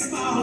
smile.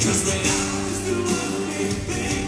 Cause when I was doing big things